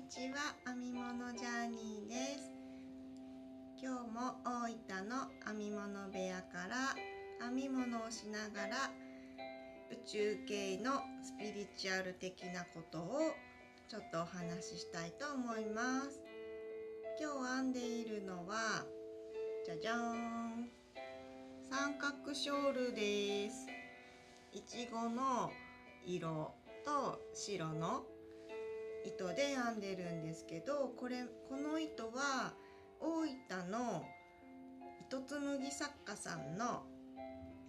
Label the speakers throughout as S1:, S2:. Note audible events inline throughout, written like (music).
S1: にちは編み物ジャーニーです。今日も大分の編み物部屋から編み物をしながら宇宙系のスピリチュアル的なことをちょっとお話ししたいと思います。今日編んでいるのはじゃじゃーん。三角ショールです。いちごの色と白の糸で編んでるんですけどこれこの糸は大分の糸紡ぎ作家さんの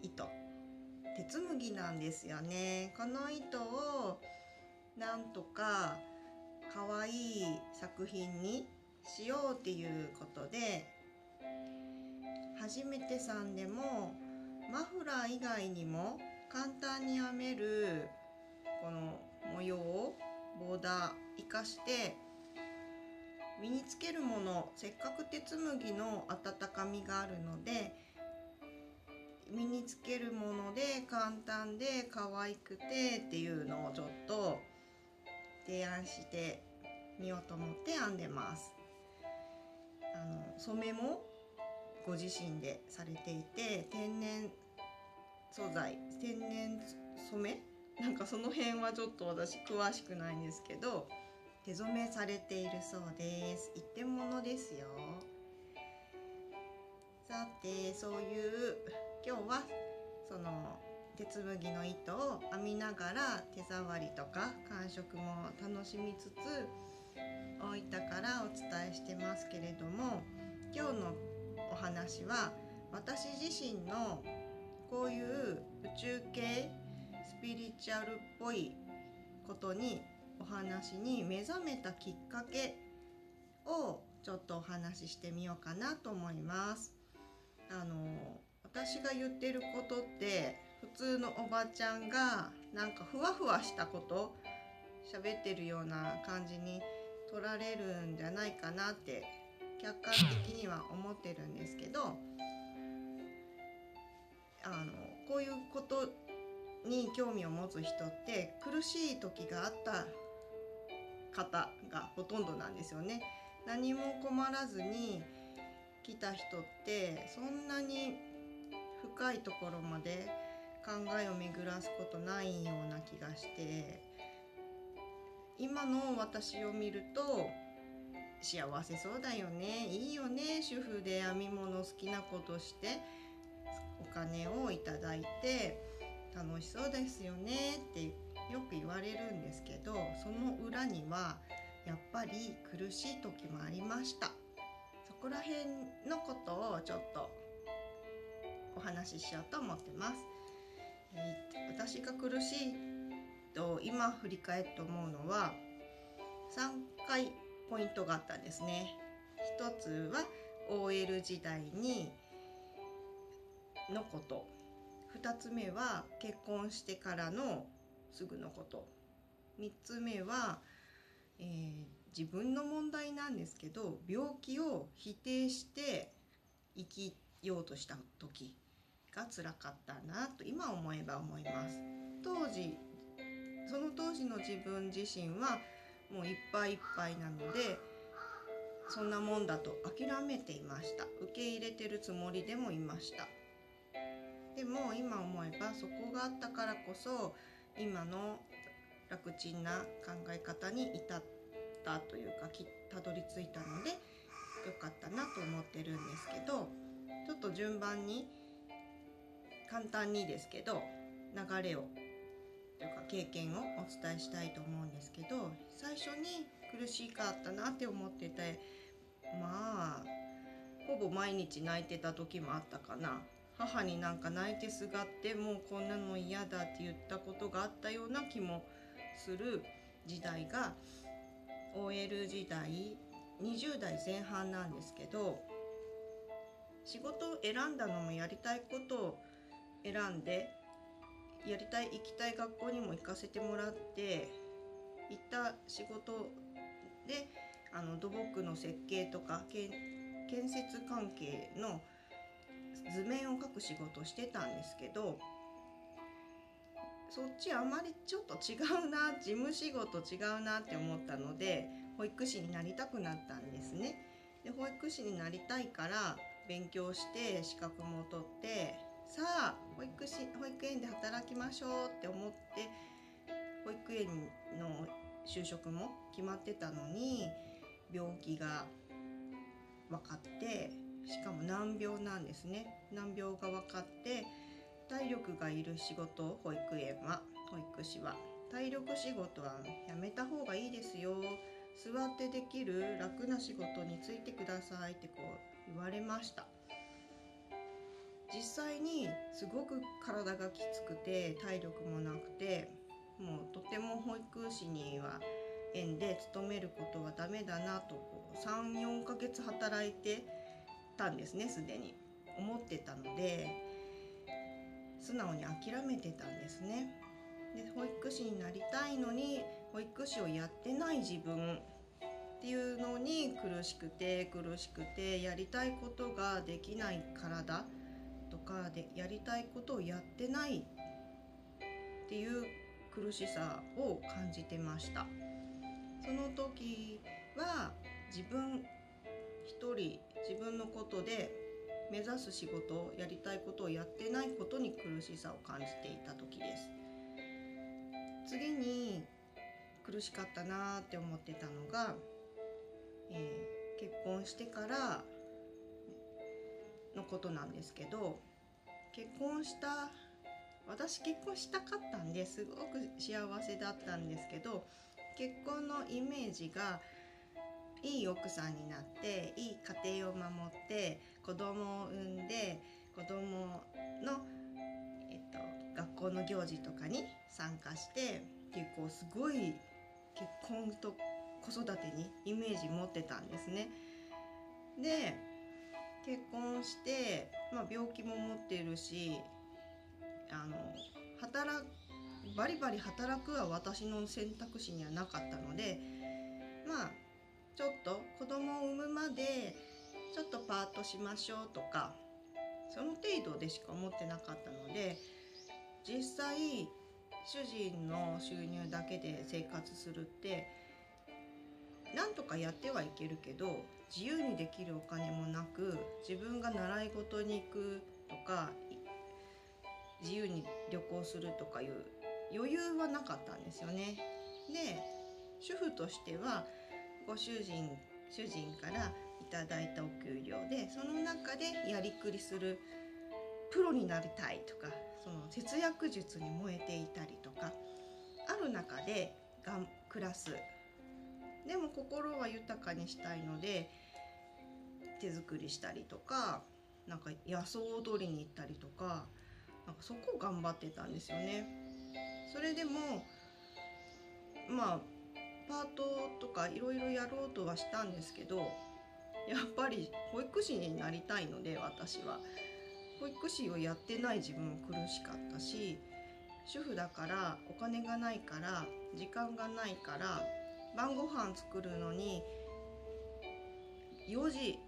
S1: 糸。手紡ぎなんですよね。この糸をなんとか可愛い作品にしようっていうことで初めてさんでもマフラー以外にも簡単に編めるこの模様をボーダー生かして身につけるものせっかく手紡ぎの温かみがあるので身につけるもので簡単で可愛くてっていうのをちょっと提案してみようと思って編んでます。あの染めもご自身でされていて天然素材天然染め？なんかその辺はちょっと私詳しくないんですけど手染めされているそうです。一点物ですよ。さてそういう今日はその手紡ぎの糸を編みながら手触りとか感触も楽しみつつ大分からお伝えしてますけれども今日のお話は私自身のこういう宇宙系スピリチュアルっぽいことにお話に目覚めたきっかけをちょっとお話ししてみようかなと思います。あの私が言ってることって普通のおばちゃんがなんかふわふわしたこと喋ってるような感じに取られるんじゃないかなって客観的には思ってるんですけどあのこういうことに興味を持つ人って苦しい時があった方がほとんどなんですよね。何も困らずに来た人ってそんなに深いところまで考えを巡らすことないような気がして今の私を見ると幸せそうだよねいいよね主婦で編み物好きなことしてお金をいただいて楽しそうですよねってよく言われるんですけどその裏にはやっぱり苦しい時もありました。そこら辺のことをちょっとお話ししようと思ってます、えー、私が苦しいと今振り返って思うのは3回ポイントがあったんですね。一つは OL 時代にのこと。2つ目は結婚してからのすぐのこと。3つ目は、えー、自分の問題なんですけど病気を否定して生きようとした時が辛かったなと今思えば思います。当時その当時の自分自身はもういっぱいいっぱいなのでそんなもんだと諦めていました。受け入れてるつもりでもいました。でも今思えばそこがあったからこそ今の楽ちんな考え方に至ったというかたどり着いたのでよかったなと思ってるんですけどちょっと順番に簡単にですけど流れをというか経験をお伝えしたいと思うんですけど最初に苦しかったなって思っててまあほぼ毎日泣いてた時もあったかな。母になんか泣いてすがってもうこんなの嫌だって言ったことがあったような気もする時代が OL 時代20代前半なんですけど仕事を選んだのもやりたいことを選んでやりたい行きたい学校にも行かせてもらって行った仕事であの土木の設計とか建設関係の図面を描く仕事をしてたんですけどそっちあまりちょっと違うな事務仕事違うなって思ったので保育士になりたくなったんですね。で保育士になりたいから勉強して資格も取ってさあ保育士保育園で働きましょうって思って保育園の就職も決まってたのに病気が分かってしかも難病なんですね。難病が分かって体力がいる仕事保育園は保育士は。体力仕事はやめた方がいいですよ。座ってできる楽な仕事についてくださいってこう言われました。実際にすごく体がきつくて体力もなくてもうとても保育士には園で勤めることはダメだなと34ヶ月働いてたんですねすでに思ってたので素直に諦めてたんですね。で保育士になりたいのに保育士をやってない自分っていうのに苦しくて苦しくてやりたいことができない体とかでやりたいことをやってないっていう苦しさを感じてましたその時は自分一人自分のことで目指す仕事やりたいことをやってないことに苦しさを感じていた時です。次に苦しかったなって思ってたのが、えー、結婚してからのことなんですけど結婚した私結婚したかったんですごく幸せだったんですけど結婚のイメージがいい奥さんになっていい家庭を守って子供を産んで子供の、えっと、学校の行事とかに参加して結構すごい結婚と子育てにイメージ持ってたんですね。で結婚して、まあ、病気も持ってるしあの働バリバリ働くは私の選択肢にはなかったのでまあちょっと子供を産むまでちょっとパートしましょうとかその程度でしか思ってなかったので実際主人の収入だけで生活するってなんとかやってはいけるけど自由にできるお金もなく自分が習い事に行くとか自由に旅行するとかいう余裕はなかったんですよね。で主婦としてはご主人主人からいただいたお給料でその中でやりくりするプロになりたいとかその節約術に燃えていたりとかある中でがん暮らすでも心は豊かにしたいので手作りしたりとかなんか野草踊りに行ったりとかなんかそこを頑張ってたんですよね。それでもまあパートとかいろいろやろうとはしたんですけどやっぱり保育士になりたいので私は。保育士をやってない自分も苦しかったし主婦だからお金がないから時間がないから晩ご飯作るのに4時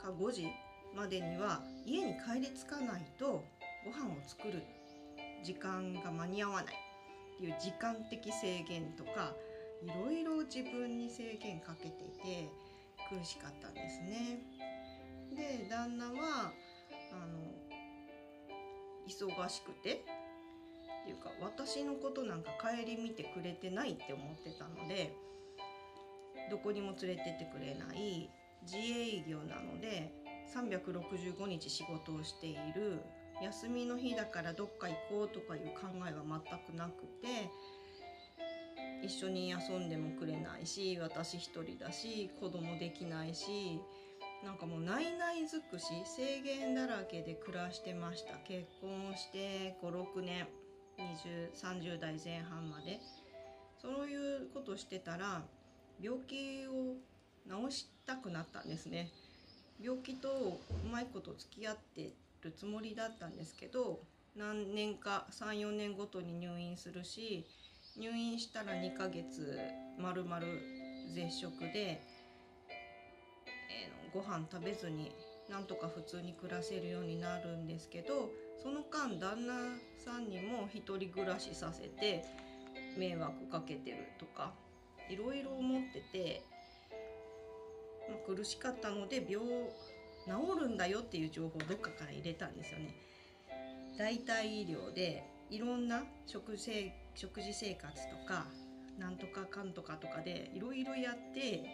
S1: か5時までには家に帰り着かないとご飯を作る時間が間に合わないっていう時間的制限とかいろいろ自分に制限かけていて苦しかったんですね。で旦那はあの忙しくてっていうか私のことなんか顧みてくれてないって思ってたのでどこにも連れてってくれない自営業なので365日仕事をしている休みの日だからどっか行こうとかいう考えは全くなくて一緒に遊んでもくれないし私一人だし子供できないしなんかもうないない尽くし制限だらけで暮らしてました。結婚して56年2030代前半まで。そういうことしてたら病気を治したくなったんですね。病気とうまいこと付き合ってるつもりだったんですけど何年か34年ごとに入院するし入院したら2ヶ月まるまる絶食で、えー、ご飯食べずになんとか普通に暮らせるようになるんですけどその間旦那さんにも一人暮らしさせて迷惑かけてるとかいろいろ思ってて、まあ、苦しかったので病治るんだよっていう情報をどっかから入れたんですよね。代替医療でいろんな食生食事生活とかなんとかかんとかとかでいろいろやって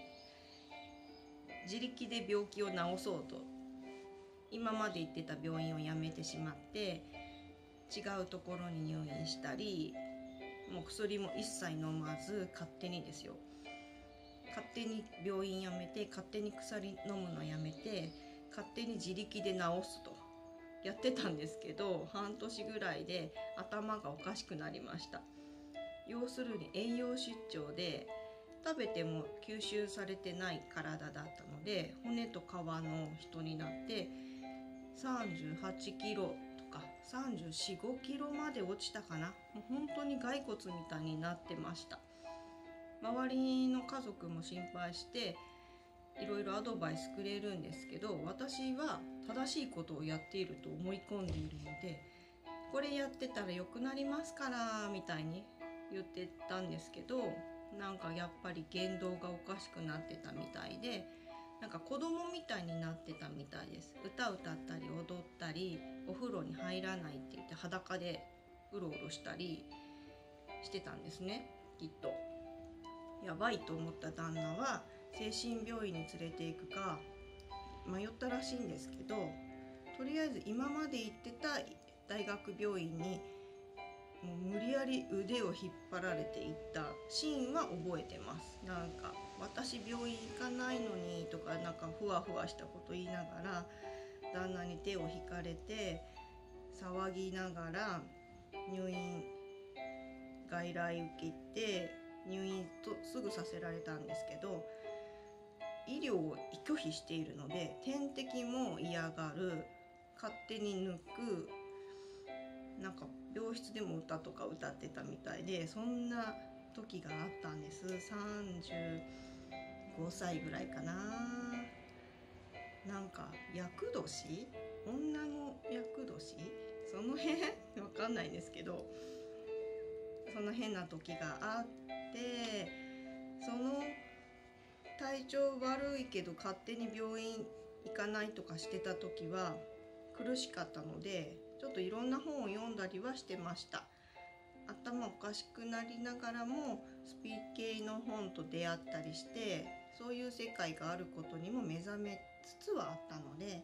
S1: 自力で病気を治そうと。今まで行ってた病院を辞めてしまって違うところに入院したりもう薬も一切飲まず勝手にですよ。勝手に病院辞めて勝手に薬飲むのやめて勝手に自力で治すと。やってたんですけど半年ぐらいで頭がおかしくなりました。要するに栄養失調で食べても吸収されてない体だったので骨と皮の人になって38キロとか345キロまで落ちたかな。もう本当に骸骨みたいになってました。周りの家族も心配していろいろアドバイスくれるんですけど私は正しいことをやっていると思い込んでいるのでこれやってたら良くなりますからみたいに言ってたんですけどなんかやっぱり言動がおかしくなってたみたいでなんか子供みたいになってたみたいです。歌歌ったり踊ったりお風呂に入らないって言って裸でうろうろしたりしてたんですねきっと。やばいと思った旦那は精神病院に連れて行くか迷ったらしいんですけどとりあえず今まで行ってた大学病院にもう無理やり腕を引っ張られていったシーンは覚えてます。なんか私病院行かないのにとかなんかふわふわしたこと言いながら旦那に手を引かれて騒ぎながら入院外来受けて入院とすぐさせられたんですけど医療を拒否しているので点滴も嫌がる。勝手に抜く。なんか病室でも歌とか歌ってたみたいでそんな時があったんです。35歳ぐらいかな。なんか厄年？女の厄年？その辺？わかんないんですけど。その変な時があってその体調悪いけど勝手に病院行かないとかしてた時は苦しかったのでちょっといろんな本を読んだりはしてました。頭おかしくなりながらもスピー系の本と出会ったりしてそういう世界があることにも目覚めつつはあったので、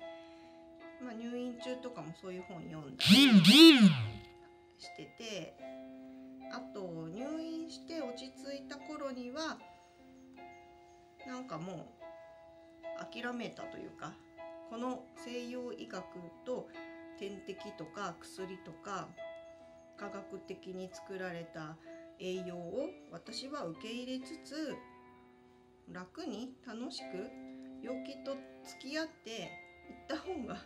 S1: まあ、入院中とかもそういう本読んだりしててあと入院して落ち着いた頃にはなんかもう諦めたというかこの西洋医学と点滴とか薬とか科学的に作られた栄養を私は受け入れつつ楽に楽しく病気と付き合っていった方が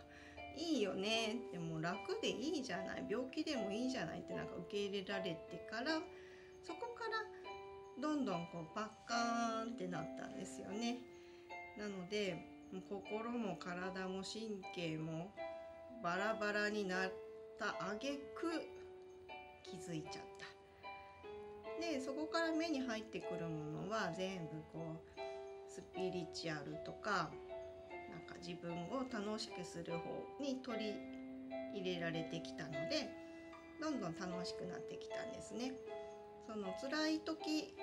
S1: いいよね。でも楽でいいじゃない。病気でもいいじゃないってなんか受け入れられてからどんどんこうパッカーンってなったんですよね。なので心も体も神経もバラバラになった挙句気づいちゃったでそこから目に入ってくるものは全部こうスピリチュアルとかなんか自分を楽しくする方に取り入れられてきたのでどんどん楽しくなってきたんですね。その辛い時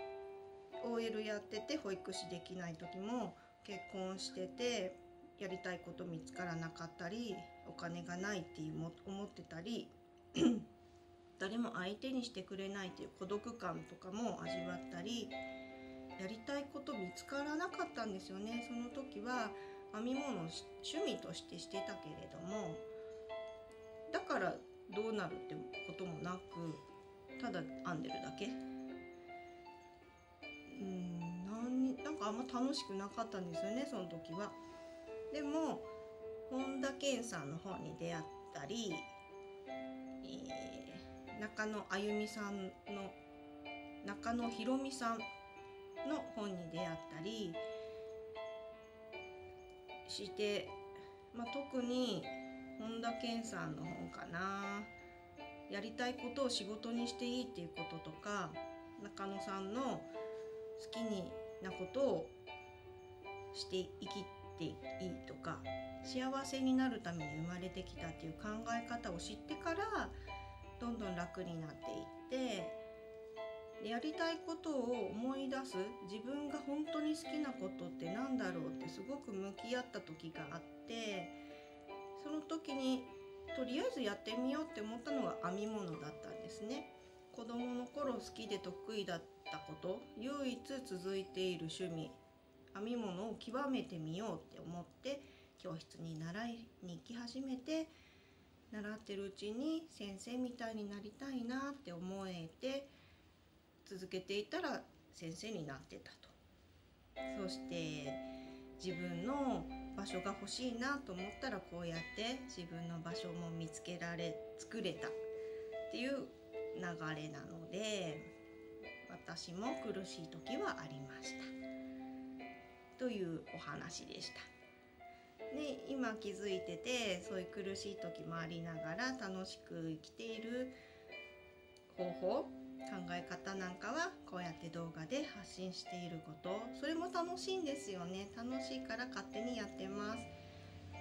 S1: OL やってて保育士できない時も結婚しててやりたいこと見つからなかったりお金がないっていうも思ってたり (clears throat) 誰も相手にしてくれないっていう孤独感とかも味わったりやりたいこと見つからなかったんですよね。その時は編み物を趣味としてしてたけれどもだからどうなるってこともなくただ編んでるだけ。うんなんなんかあんま楽しくなかったんですよねその時は。でも本田健さんの本に出会ったり、えー、中野あゆみさんの中野ひろみさんの本に出会ったりして、まあ、特に本田健さんの本かなやりたいことを仕事にしていいっていうこととか中野さんの好きになことをして生きていいとか幸せになるために生まれてきたっていう考え方を知ってからどんどん楽になっていってやりたいことを思い出す自分が本当に好きなことって何だろうってすごく向き合った時があってその時にとりあえずやってみようって思ったのが編み物だったんですね。子供の頃好きで得意だったこと唯一続いている趣味編み物を極めてみようって思って教室に習いに行き始めて習ってるうちに先生みたいになりたいなって思えて続けていたら先生になってたと。そして自分の場所が欲しいなと思ったらこうやって自分の場所も見つけられ作れた流れなので私も苦しい時はありました。というお話でした。で今気づいててそういう苦しい時もありながら楽しく生きている方法考え方なんかはこうやって動画で発信していること。それも楽しいんですよね。楽しいから勝手にやってます。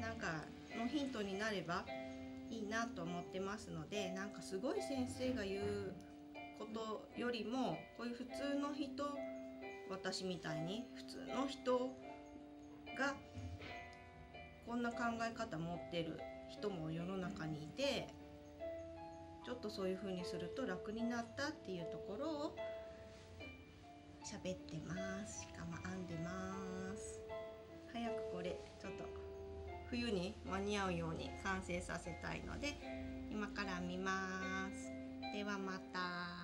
S1: なんかのヒントになればいいなと思ってますのでなんかすごい先生が言うことよりもこういう普通の人私みたいに普通の人がこんな考え方持ってる人も世の中にいてちょっとそういう風にすると楽になったっていうところを喋ってます。しかも編んでます。早くこれちょっと冬に間に合うように完成させたいので今から編みます。ではまた。